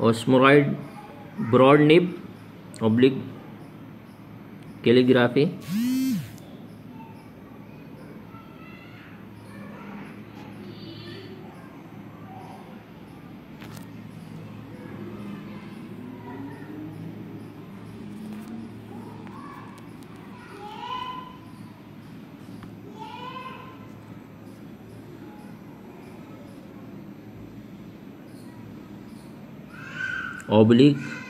Osmiroid broad nib oblique calligraphy. Oblique